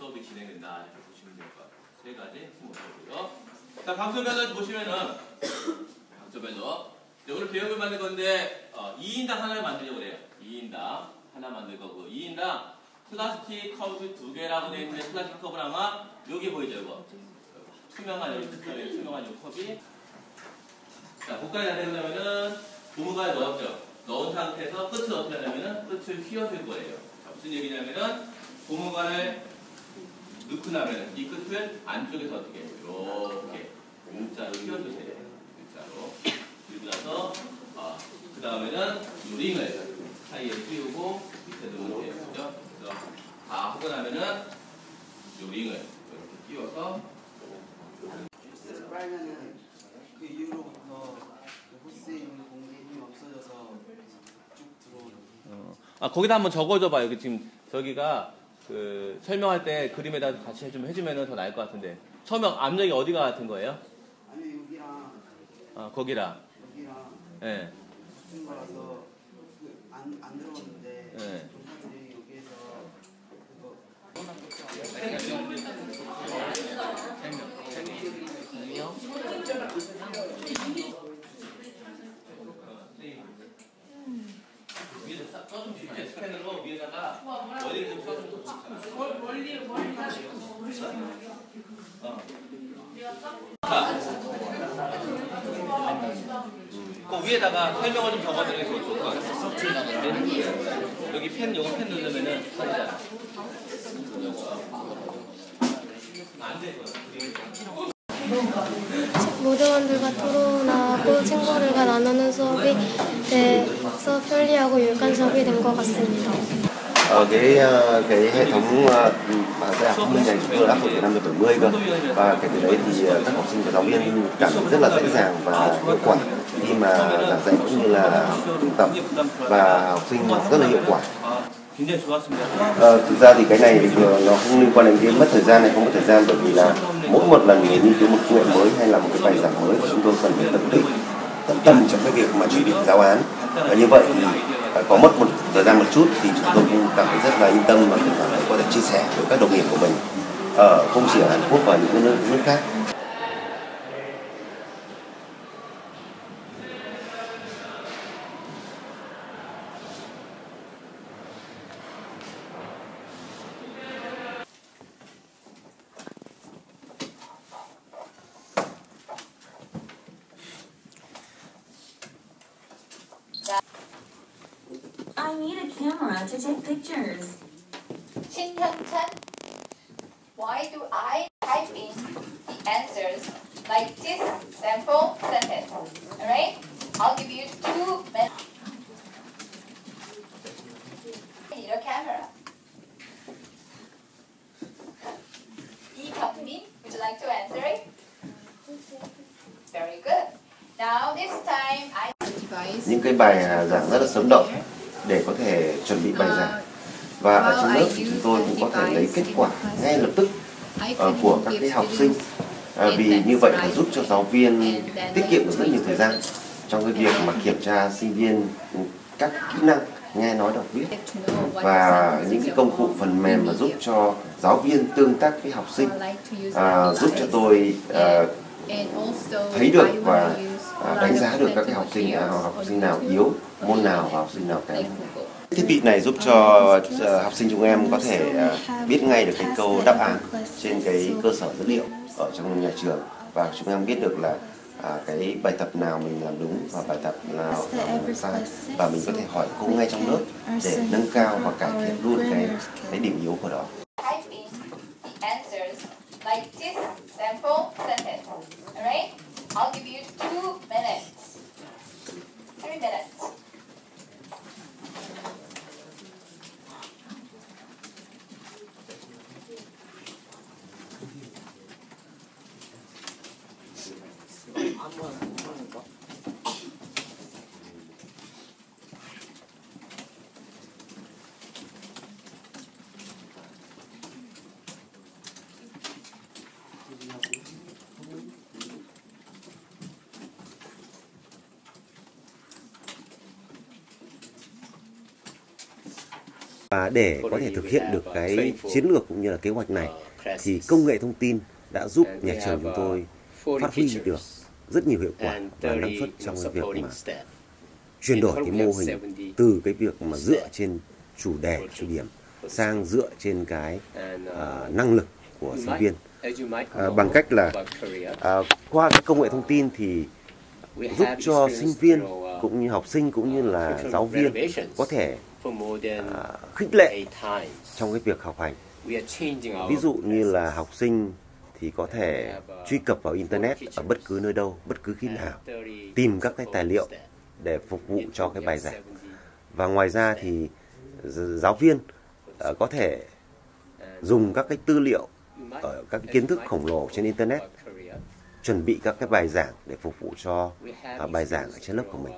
수업이 진행된다 이렇게 보시면 될 것 같아요. 세 가지 목표고요. 자, 강조변을 보시면은 강조변도 오늘 배역을 만들 건데 어, 2인당 하나를 만들려고 그래요. 2인당 하나 만들 거고 2인당 플라스틱 컵이 두 개라고 되어 있는데 플라스틱 컵은 아마 여기 보이죠 이거 투명한 여기 특별히 투명한 이 컵이 자 고깔이 다 되려면은 고무가에 넣었죠 넣은 상태에서 끝을 어떻게 하냐면은 끝을 휘어줄 거예요 자, 무슨 얘기냐면은 고무관을 넣고 나면은 이 끝을 안쪽에서 어떻게 이렇게 U자로 휘어주세요. U자로. 그리고 나서 어, 그 다음에는 이 링을 사이에 띄우고 밑에 넣으면 돼요 그죠? 그래서 다 하고 나면은 이 링을 이렇게 띄워서 빨면은 그 이후로부터 그 호스에 있는 공기 힘이 없어져서 쭉 들어오는. 어, 아 거기다 한번 적어줘 봐요. 그 지금 저기가 그 설명할 때 그림에다 같이 좀 해주면 더 나을 것 같은데 처음에 압력이 어디가 같은 거예요? 아니 여기랑 아 거기라. 여기랑 예. 같은 거라서 그안 안 들어오는데 네. 동사들이 여기에서 그거 위에다 써좀 쉽게 스캔으로 위에다가 원리를 좀 써주면 좋겠다. 원리 원리 어. 자. 그 위에다가 설명을 좀 적어드리는 게 좋을 것 같아요. 여기 펜, 요거 펜 누르면은 거야. 모두원들과 토론하고 친구들과 나누는 수업이 돼서 편리하고 유익한 수업이 된 것 같습니다. Ở cái ờ, cái hệ thống ờ, mà cái học hôm nay này chúng tôi áp dụng từ năm 70 cơ và kể từ đấy thì ờ, các học sinh và giáo viên cảm thấy rất là dễ dàng và hiệu quả khi mà giảng dạy cũng như là học tập và học sinh rất là hiệu quả. À, thực ra thì cái này thì nó không liên quan đến cái mất thời gian này không mất thời gian bởi vì là mỗi một lần mình nghiên cứu một công nghệ mới hay là một cái bài giảng mới chúng tôi cần phải tận tụy tận tâm trong cái việc mà chỉ định giáo án. Và như vậy thì à, có mất một thời gian một chút thì chúng tôi cũng cảm thấy rất là yên tâm và cũng cảm thấy có thể chia sẻ với các đồng nghiệp của mình ở không chỉ ở Hàn Quốc và những nước, nước khác. I need a camera to take pictures. Shin Hyun-chan, why do I type in the answers like this sample sentence? Alright? I'll give you two minutes. I need a camera. Lee Kyung-min, would you like to answer it? Very good. Now this time I những cái bài à, giảng rất là sống động để có thể chuẩn bị bài giảng. Và ở trong lớp thì chúng tôi cũng có thể lấy kết quả ngay lập tức ờ, của các cái học sinh. Vì như vậy là giúp cho giáo viên tiết kiệm được rất nhiều thời gian trong cái việc mà kiểm tra sinh viên các kỹ năng nghe nói đọc viết. Và những cái công cụ phần mềm mà giúp cho giáo viên tương tác với học sinh à, giúp cho tôi à, thấy được và đánh giá được các cái học sinh à, học sinh nào yếu môn nào và học sinh nào kém. thiết bị này giúp cho ờ, học sinh chúng em có thể ờ, biết ngay được cái câu đáp án trên cái cơ sở dữ liệu ở trong nhà trường. Và chúng em biết được là à, cái bài tập nào mình làm đúng và bài tập nào là mình làm sai. và mình có thể hỏi cô ngay trong lớp để nâng cao và cải thiện luôn cái cái điểm yếu của đó. Like this. Sample sentence. Alright? I'll give you Và để có thể thực hiện được cái chiến lược cũng như là kế hoạch này thì công nghệ thông tin đã giúp nhà trường chúng tôi phát huy được rất nhiều hiệu quả và năng suất trong cái việc mà chuyển đổi cái mô hình từ cái việc mà dựa trên chủ đề chủ điểm sang dựa trên cái à, năng lực của sinh viên. à, bằng cách là à, qua cái công nghệ thông tin thì giúp cho sinh viên cũng như học sinh cũng như là giáo viên có thể à, khích lệ trong cái việc học hành. Ví dụ như là học sinh thì có thể truy cập vào internet ở bất cứ nơi đâu bất cứ khi nào tìm các cái tài liệu để phục vụ cho cái bài giảng. Và ngoài ra thì giáo viên ờ, có thể dùng các cái tư liệu ở các cái kiến thức khổng lồ trên internet chuẩn bị các cái bài giảng để phục vụ cho ờ, bài giảng ở trên lớp của mình.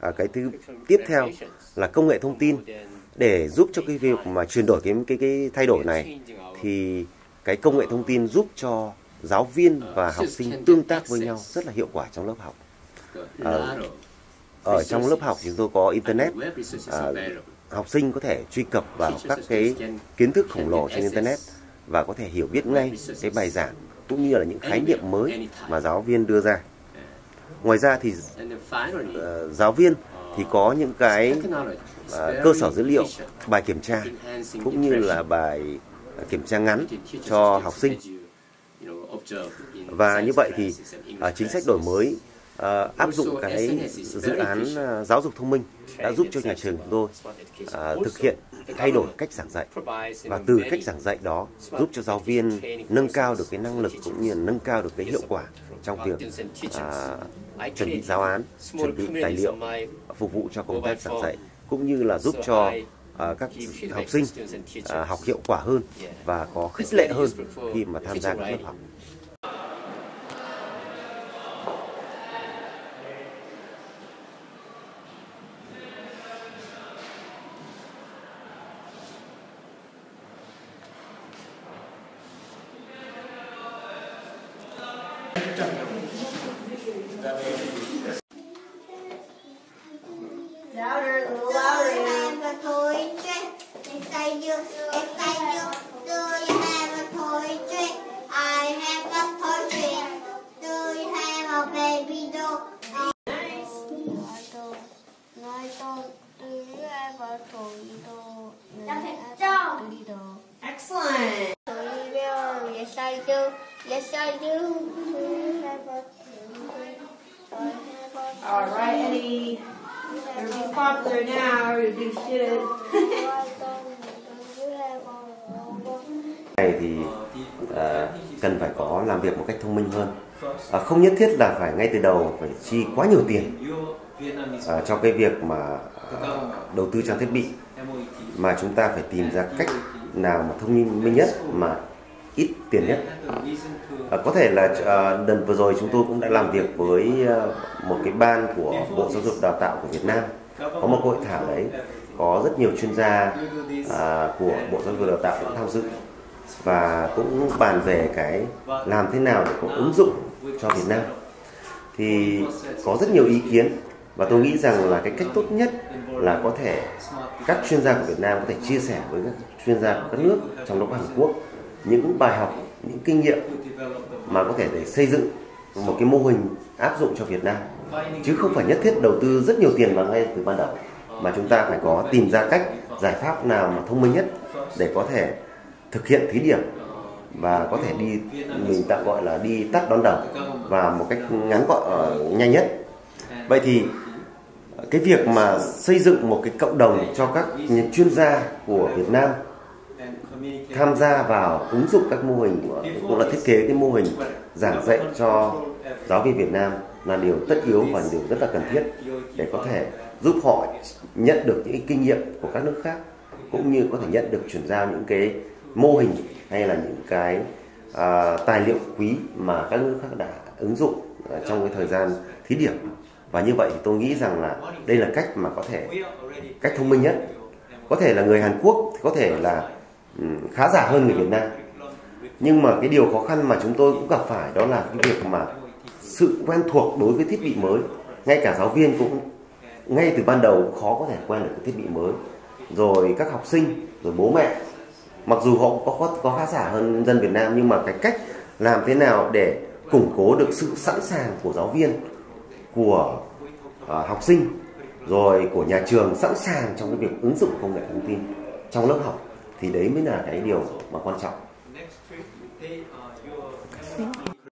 À, cái thứ tiếp theo là công nghệ thông tin. Để giúp cho cái việc mà chuyển đổi cái cái cái thay đổi này thì cái công nghệ thông tin giúp cho giáo viên và học sinh tương tác với nhau rất là hiệu quả trong lớp học. À, ở trong lớp học chúng tôi có internet. à, học sinh có thể truy cập vào các cái kiến thức khổng lồ trên internet và có thể hiểu biết ngay cái bài giảng cũng như là những khái niệm mới mà giáo viên đưa ra. Ngoài ra thì uh, giáo viên thì có những cái uh, cơ sở dữ liệu bài kiểm tra cũng như là bài kiểm tra ngắn cho học sinh. Và như vậy thì à, chính sách đổi mới uh, áp dụng cái dự án à, giáo dục thông minh đã giúp cho nhà trường chúng tôi uh, thực hiện thay đổi cách giảng dạy. Và từ cách giảng dạy đó giúp cho giáo viên nâng cao được cái năng lực cũng như là nâng cao được cái hiệu quả trong việc uh, chuẩn bị giáo án chuẩn bị tài liệu phục vụ cho công tác giảng dạy cũng như là giúp cho uh, các học sinh uh, học hiệu quả hơn và có khích lệ hơn khi mà tham gia các lớp học. Louder, a little louder. Do you have a toy train inside you? Inside you. Do you have a toy train? I have a toy train. Do you have a baby doll? Nice. Nice. Do you have a toy doll? Toy doll. Excellent. Toy doll. Yes, I do. Yes, I do. Do you have a toy doll? All right, Eddie. You're popular now. Này thì uh, cần phải có làm việc một cách thông minh hơn à, không nhất thiết là phải ngay từ đầu phải chi quá nhiều tiền à, cho cái việc mà à, đầu tư trang thiết bị mà chúng ta phải tìm ra cách nào mà thông minh nhất mà ít tiền nhất. À, có thể là à, lần vừa rồi chúng tôi cũng đã làm việc với à, một cái ban của bộ giáo dục đào tạo của Việt Nam. Có một hội thảo đấy có rất nhiều chuyên gia à, của bộ giáo dục đào tạo cũng tham dự và cũng bàn về cái làm thế nào để có ứng dụng cho Việt Nam. Thì có rất nhiều ý kiến và tôi nghĩ rằng là cái cách tốt nhất là có thể các chuyên gia của Việt Nam có thể chia sẻ với các chuyên gia của các nước trong đó có Hàn Quốc những bài học, những kinh nghiệm mà có thể để xây dựng một cái mô hình áp dụng cho Việt Nam. Chứ không phải nhất thiết đầu tư rất nhiều tiền vào ngay từ ban đầu, mà chúng ta phải có tìm ra cách, giải pháp nào mà thông minh nhất để có thể thực hiện thí điểm và có thể đi, mình tạm gọi là đi tắt đón đầu và một cách ngắn gọn ờ, nhanh nhất. Vậy thì cái việc mà xây dựng một cái cộng đồng cho các chuyên gia của Việt Nam tham gia vào ứng dụng các mô hình cũng là thiết kế cái mô hình giảng dạy cho giáo viên Việt Nam là điều tất yếu và điều rất là cần thiết để có thể giúp họ nhận được những kinh nghiệm của các nước khác cũng như có thể nhận được chuyển giao những cái mô hình hay là những cái à, tài liệu quý mà các nước khác đã ứng dụng à, trong cái thời gian thí điểm. Và như vậy thì tôi nghĩ rằng là đây là cách mà có thể cách thông minh nhất. Có thể là người Hàn Quốc có thể là Ừ, khá giả hơn người Việt Nam. Nhưng mà cái điều khó khăn mà chúng tôi cũng gặp phải đó là cái việc mà sự quen thuộc đối với thiết bị mới. Ngay cả giáo viên cũng ngay từ ban đầu khó có thể quen được cái thiết bị mới. Rồi các học sinh rồi bố mẹ mặc dù họ có có, có khá giả hơn dân Việt Nam nhưng mà cái cách làm thế nào để củng cố được sự sẵn sàng của giáo viên của uh, học sinh rồi của nhà trường sẵn sàng trong cái việc ứng dụng công nghệ thông tin trong lớp học? Thì đấy mới là cái điều mà quan trọng.